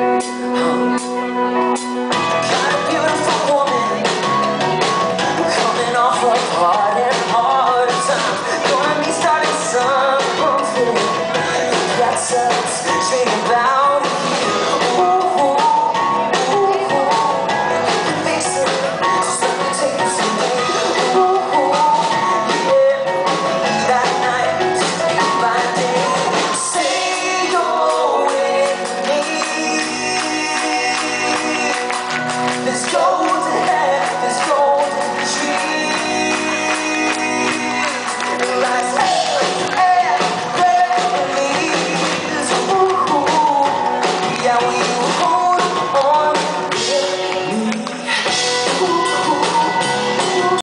Got a beautiful woman, coming off a party.